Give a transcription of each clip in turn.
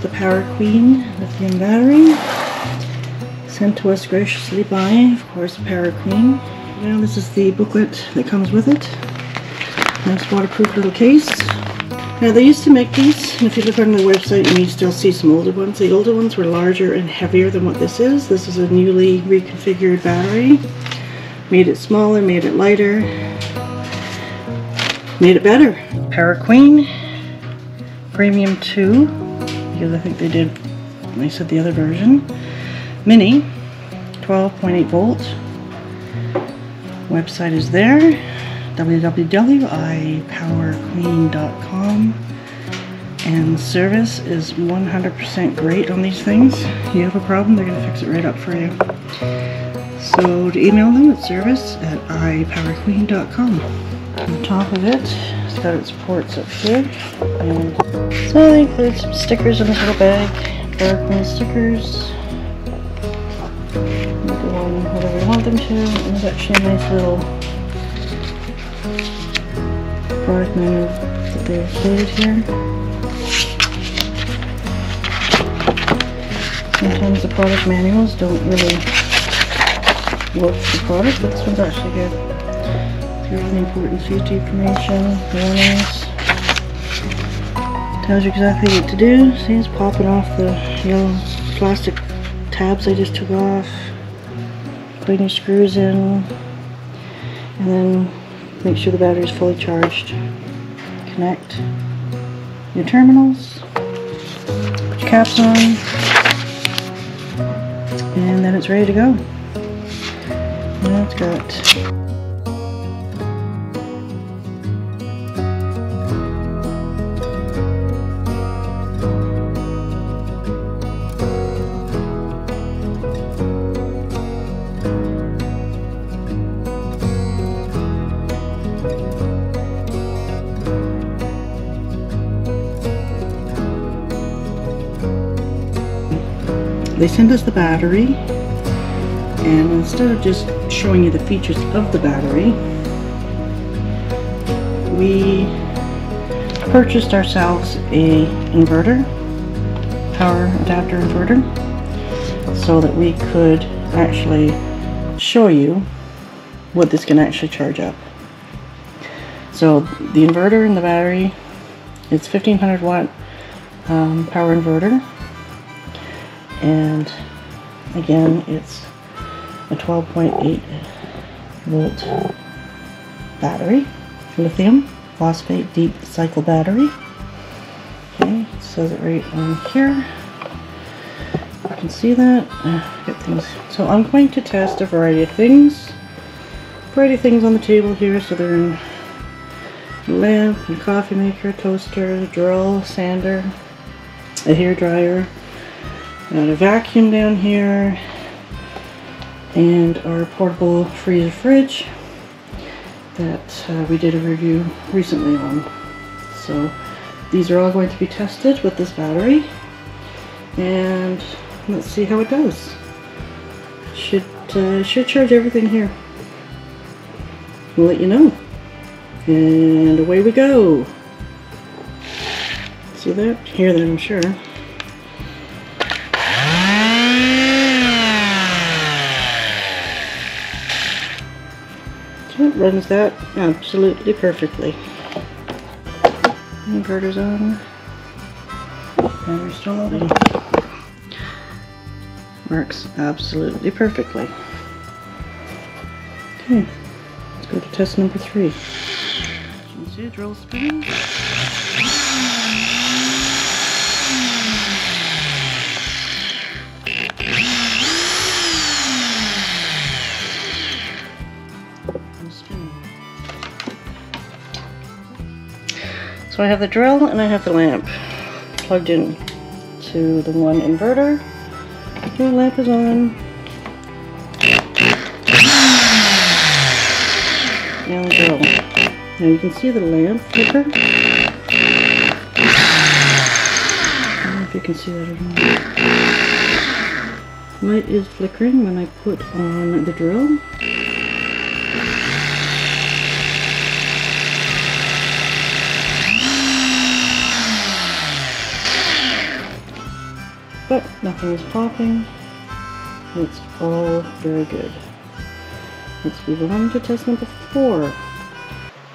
the Power Queen lithium battery. Sent to us graciously by, of course, Power Queen. Now this is the booklet that comes with it. Nice waterproof little case. Now they used to make these, and if you look on the website you may still see some older ones. The older ones were larger and heavier than what this is. This is a newly reconfigured battery. Made it smaller, made it lighter, made it better. Power Queen Premium 2, because I think they did, they said the other version. Mini, 12.8 volt. Website is there, www.ipowerqueen.com. And service is 100% great on these things. You have a problem, they're going to fix it right up for you. So to email them, it's service at ipowerqueen.com. On top of it, got its ports up here. And so they include some stickers in this little bag. Dark stickers. You can on whatever you want them to. And there's actually a nice little product manual that they've included here. Sometimes the product manuals don't really work the product, but this one's actually good. Here's the important safety information, warnings. Tells you exactly what to do. See, it's popping off the yellow plastic tabs I just took off. Putting your screws in. And then make sure the battery is fully charged. Connect your terminals. Put your caps on. And then it's ready to go. Now it's got they sent us the battery. And instead of just showing you the features of the battery we purchased ourselves a inverter power adapter inverter so that we could actually show you what this can actually charge up. So the inverter and the battery it's 1500 watt um, power inverter and again it's a 12.8 volt battery lithium phosphate deep cycle battery. Okay it says it right on here. You can see that. Uh, get things. So I'm going to test a variety of things. Variety of things on the table here. So they're in lamp coffee maker toaster drill sander a hair dryer Got a vacuum down here and our portable freezer fridge that uh, we did a review recently on. So these are all going to be tested with this battery and let's see how it does. Should, uh, should charge everything here. We'll let you know. And away we go. See that? Hear that I'm sure. Runs that absolutely perfectly. Inverter's on. Battery's still loading. Works absolutely perfectly. Okay, let's go to test number three. You can see spinning. I have the drill and I have the lamp plugged in to the one inverter. The lamp is on. Now the drill. Now you can see the lamp flicker. I don't know if you can see that. Light is flickering when I put on the drill. But nothing is popping. It's all very good. Let's move on to test number four.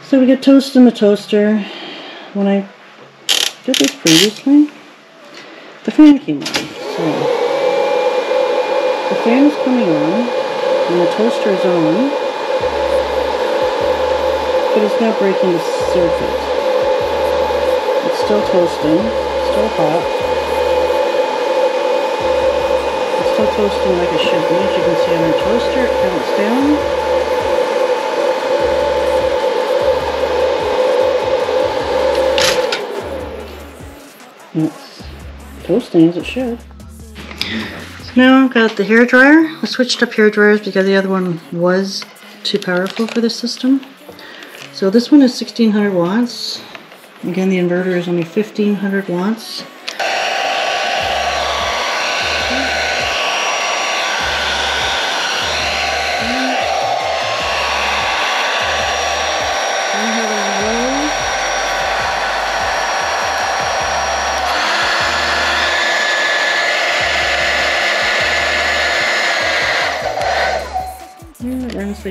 So we get toast in the toaster. When I did this previously, the fan came on. So the fan is coming on and the toaster is on, but it's not breaking the circuit. It's still toasting, still hot. Toasting like it should be. As you can see on the toaster, it counts down. It's toasting as it should. Now I've got the hair dryer. I switched up hair dryers because the other one was too powerful for this system. So this one is 1600 watts. Again, the inverter is only 1500 watts.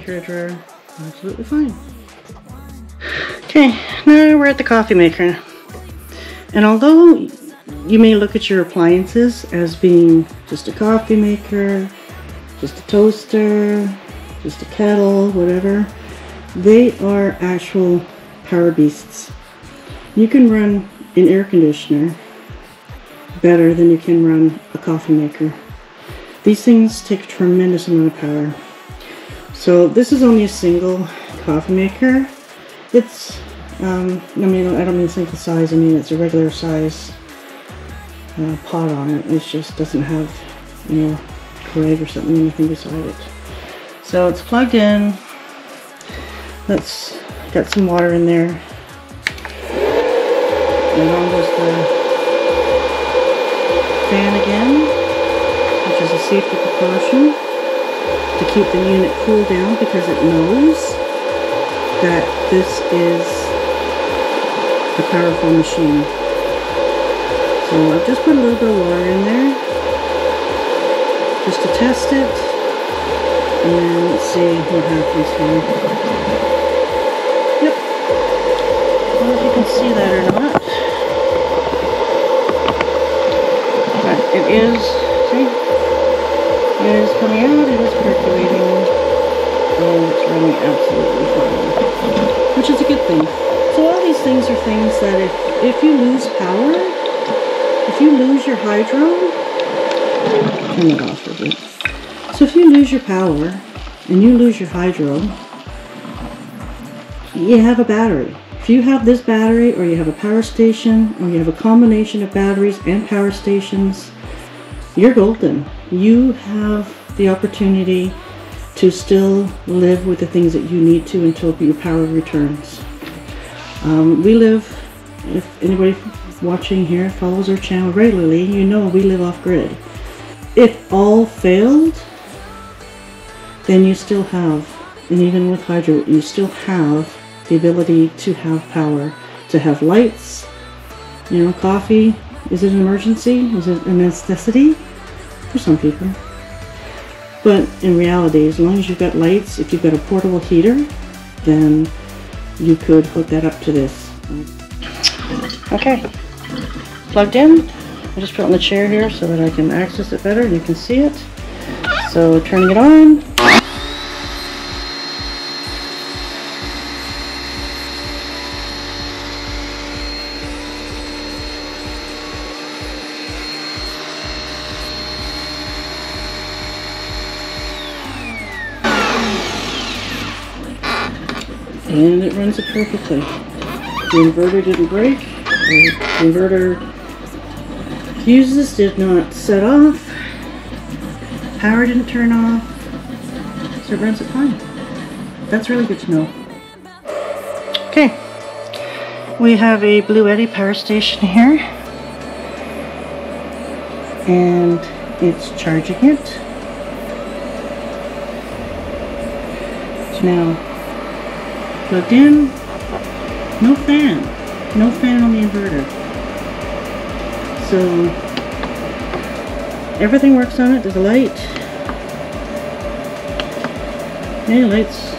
Dryer absolutely fine. Okay, now we're at the coffee maker. And although you may look at your appliances as being just a coffee maker, just a toaster, just a kettle, whatever, they are actual power beasts. You can run an air conditioner better than you can run a coffee maker. These things take a tremendous amount of power. So this is only a single coffee maker. It's, um, I mean, I don't mean single size, I mean it's a regular size uh, pot on it. It just doesn't have, you know, Keurig or something, anything beside it. So it's plugged in. Let's get some water in there. And on goes the fan again, which is a safety precaution to keep the unit cool down because it knows that this is a powerful machine. So I've just put a little bit of water in there just to test it and see what happens here. Yep. I don't know if you can see that or not. But it is, see? Coming out, it is percolating, and it's running absolutely fine. Which is a good thing. So all these things are things that if, if you lose power, if you lose your hydro, turn it off a bit. So if you lose your power, and you lose your hydro, you have a battery. If you have this battery, or you have a power station, or you have a combination of batteries and power stations, you're golden. You have the opportunity to still live with the things that you need to until your power returns. Um, we live, if anybody watching here follows our channel regularly, you know we live off grid. If all failed, then you still have, and even with hydro, you still have the ability to have power, to have lights, you know, coffee. Is it an emergency? Is it a necessity? for some people. But in reality, as long as you've got lights, if you've got a portable heater, then you could hook that up to this. Okay, plugged in. I just put it on the chair here so that I can access it better and you can see it. So turning it on. And it runs it perfectly. The inverter didn't break. The inverter fuses did not set off. Power didn't turn off. So it runs it fine. That's really good to know. Okay. We have a Bluetti power station here. And it's charging it. So now plugged in, no fan, no fan on the inverter. So everything works on it. There's a light. Okay, lights,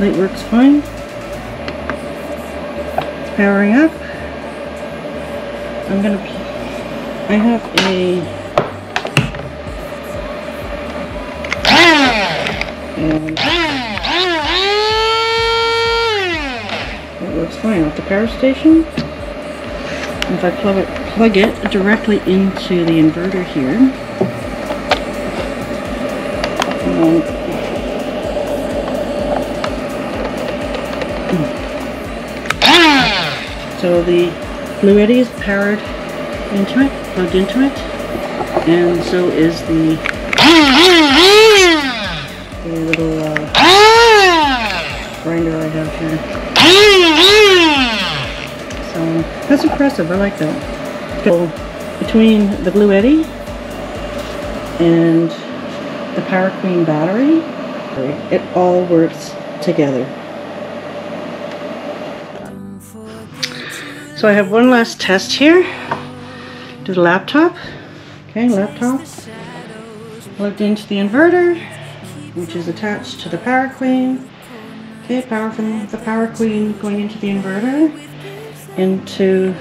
light works fine. It's powering up. I'm gonna, I have a, ah! and it works at the power station. If I plug it, plug it directly into the inverter here, so the Bluetti is powered into it, plugged into it, and so is the, the little uh, grinder I have here. That's impressive. I like that. Between the Bluetti and the Power Queen battery, it all works together. So I have one last test here. Do the laptop. Okay, laptop. Plugged into the inverter, which is attached to the Power Queen. Okay, power from the Power Queen going into the inverter, into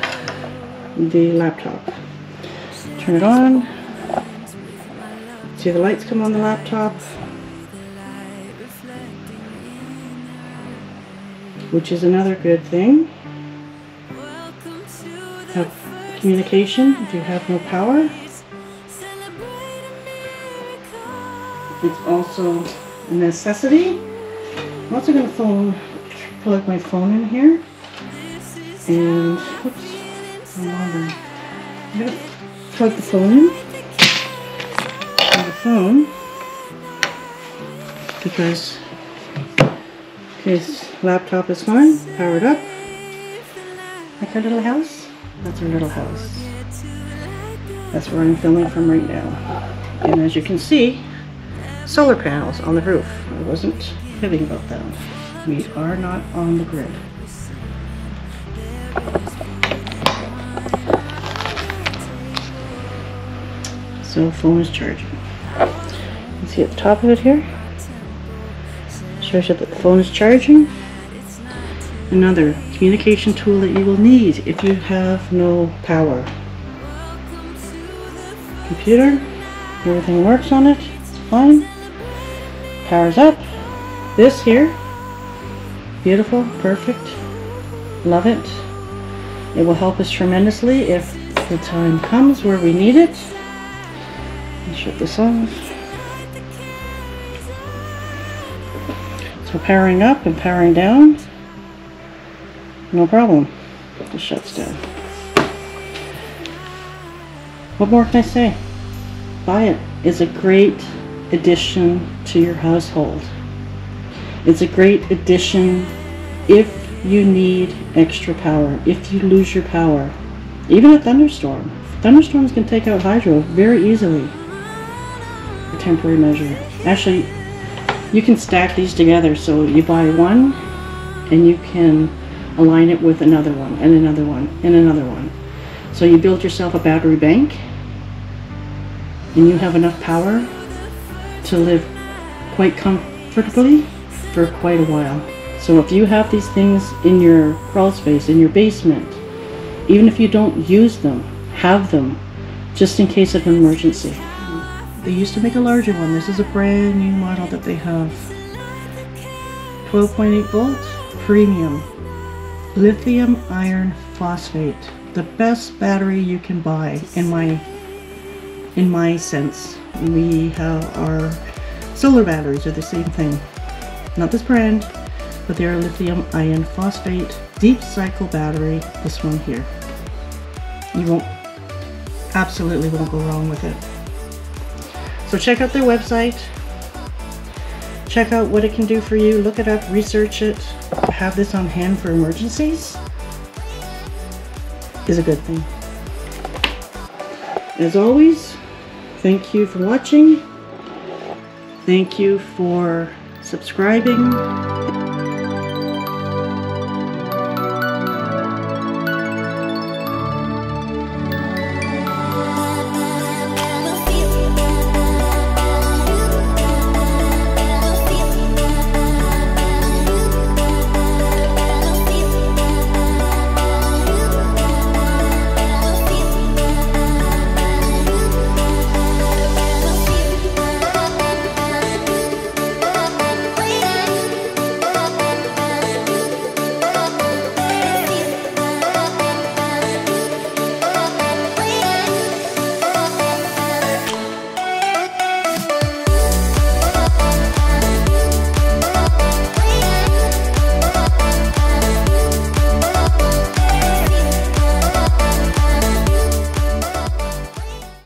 the laptop. Turn it on. See the lights come on the laptop. Which is another good thing have communication if you have no power. It's also a necessity. I'm also going to plug my phone in here. And, I'm to plug the phone in. The phone, because this laptop is fine, powered up. Like our little house. That's our little house. That's where I'm filming from right now. And as you can see, solar panels on the roof. I wasn't kidding about that. We are not on the grid. So phone is charging. You see at the top of it here? Shows you that the phone is charging. Another communication tool that you will need if you have no power. Computer, everything works on it, it's fine. Powers up. This here, beautiful, perfect, love it. It will help us tremendously if the time comes where we need it. Shut this off. So powering up and powering down no problem. Just shuts down. What more can I say? Buy it. It's a great addition to your household. It's a great addition if you need extra power, if you lose your power. Even a thunderstorm. Thunderstorms can take out hydro very easily. Temporary measure. Actually, you can stack these together so you buy one and you can align it with another one and another one and another one. So you build yourself a battery bank and you have enough power to live quite comfortably for quite a while. So if you have these things in your crawl space, in your basement, even if you don't use them, have them just in case of an emergency. They used to make a larger one. This is a brand new model that they have. 12.8 volts, premium. Lithium iron phosphate. The best battery you can buy in my in my sense. We have our solar batteries are the same thing. Not this brand but they're lithium iron phosphate deep cycle battery this one here. You won't absolutely won't go wrong with it so check out their website check out what it can do for you look it up research it have this on hand for emergencies is a good thing. As always, thank you for watching. Thank you for subscribing.